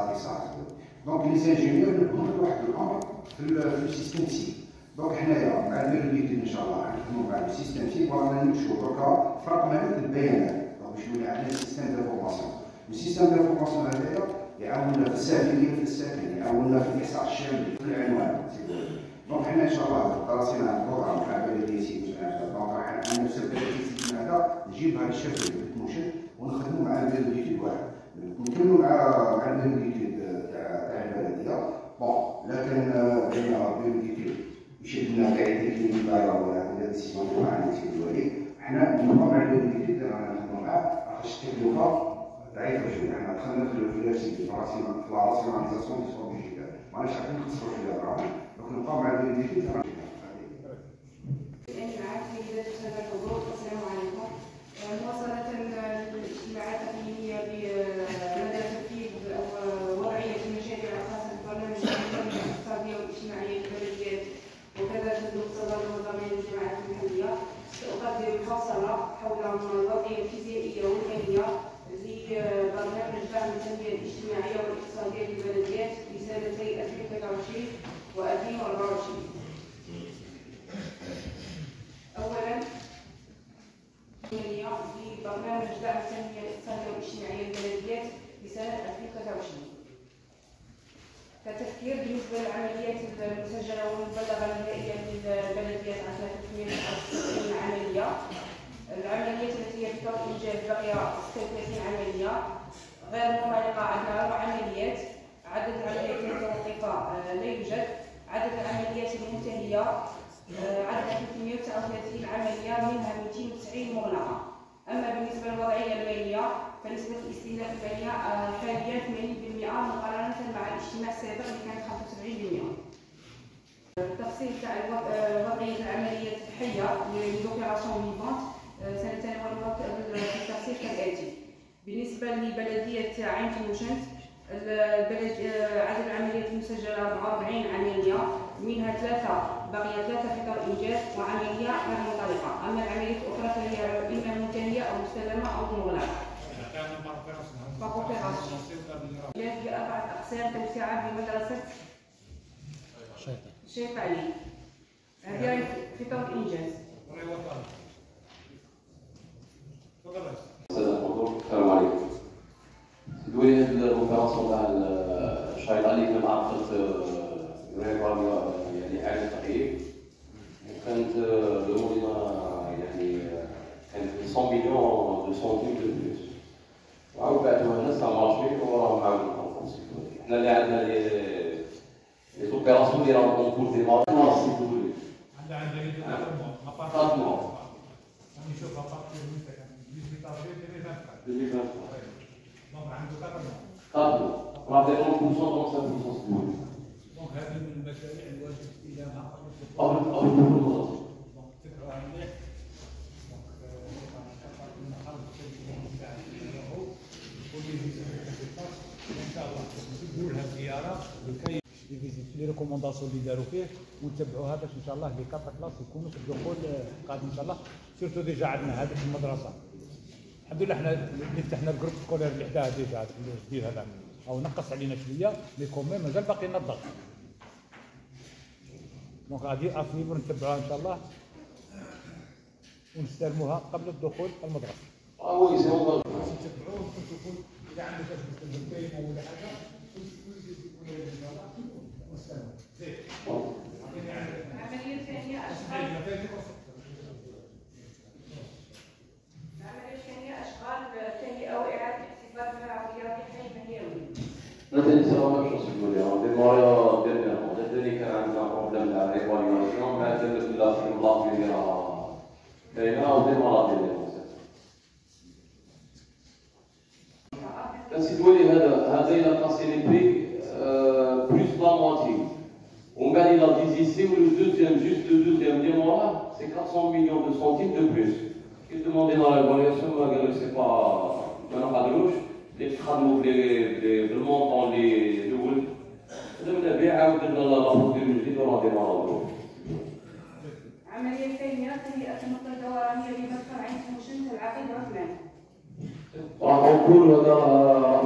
صافي صافي دونك لي زانجينيور نبغوا واحد الامر في السيستم سي دونك حنايا مع الميروديتي ان شاء الله غنخدموا مع السيستم سي ورانا نمشيو دركا فرق ما بين البيانات دونك باش يولي عندنا سيستم دانفورماسيون السيستم دانفورماسيون هذايا يعاوننا في الساكنين في الساكن يعاوننا في الاحصاء الشامل في العنوان دونك حنا ان شاء الله دراسينا عن البروغرام تاع بلديه سيدي دونك راح البلديه سيدي هذا نجيب هذا الشكل الموشن ونخدموا مع الميروديتي واحد نكملوا مع مع الميروديتي تاع البلدية. بون لكن بين الميروديتي يشد لنا قاعدة كلينيك دايره ولا ولا ديسيزيون تاع الناس الدولي حنا نبقى مع الميروديتي اللي رانا نخدموا معاه خاطر التكلفه ضعيفه شوية. حنا دخلنا في الفلاسي في الراسيوناليزاسيون دي سون ديجيتال ماناش عارفين نخسروا فيها دراهم دونك نبقى مع الميروديتي للبلديات لسنتي 2023 و 2024 اولا لبرنامج دعم التنميه الاقتصاديه والاجتماعيه للبلديات لسنه 2023 كتفكير بالنسبة للعمليات المسجله والمبلغه النهائيه للبلديات عندنا 369 عمليه العمليات التي هي في طور الانجاز بقي 36 عملية غير منطلقة عندنا أربع عمليات. عدد العمليات المتوقفه لا يوجد. عدد العمليات المنتهية عدد 339 عملية منها 290 مغلقة. أما بالنسبة للوضعية المالية فنسبة الاستهلاك المالية حاليا 80% مقارنة مع الاجتماع السابق اللي كانت 75% التفصيل تاع وضعية العمليات الحية l'opération vivante سنتناول التفصيل كالآتي. بالنسبة لبلدية عين تموشنت البلد عدد العمليات المسجلة 44 عملية منها ثلاثة بقي ثلاثة في طور إنجاز وعملية غير منطلقة أما العمليات الأخرى فهي إما منتهية أو مستلمة أو مغلقة. جاءت بأربعة أقسام توسعة بمدرسة شيطاني هذه في إنجاز. السلام الكونفيرونس تاع الشيطاني كما عرفت يعني إعادة تقييم وكانت الأمور يعني كانت 100 مليون دو سنتيم دو بلوس وعاود بعدو هنا سا مارشي وراهم عاود الكونفيرونس حنا اللي عندنا لي زوبيراسيون اللي راهم اون دي مارشي سي فو عندنا quatre mois. نشوف ابارتير من 18 افريل 2024 2023. دونك عنده 4 موا 4 mois. On a fait 1% donc ça vous s'en دونك هذه من المشاريع الواجب استلامها قبل. دونك فكره مليح donc الزياره لكي les recommandations اللي داروا فيه ونتبعوها باش ان شاء الله les quatre classes يكونوا في الدخول القادم ان شاء الله surtout déjà عندنا هذه المدرسة الحمد لله حنا اللي فتحنا ال groupe scolaire اللي حداها déjà الجديد هذا أو نقص علينا شوية mais comme مازال باقي لنا الضغط. donc غادي افيفر نتبعوها إن شاء الله. ونستلموها قبل الدخول المدرسة. Ah oui, c'est bon. تتبعوه تشوفوا إذا عندك كلمة ولا حاجة a. Et là, on démarre dernièrement. بس تقول لي هذا هذا الى passé les prix euh, plus la moitié. On gagne la ici ou le deuxième, juste le deuxième démarrage, c'est 400 millions de centimes de plus. Ce qui est demandé dans l'évaluation, malgré c'est pas maintenant pas de gauche, les travaux, les, les, le montant, les doubles. لما نبيع عاود لا لابوز من جديد ولا ديمارا العملية تهيئة النقطة الدورانية لمدخل عين تموشنت العقيد عثمان. ونقول هذا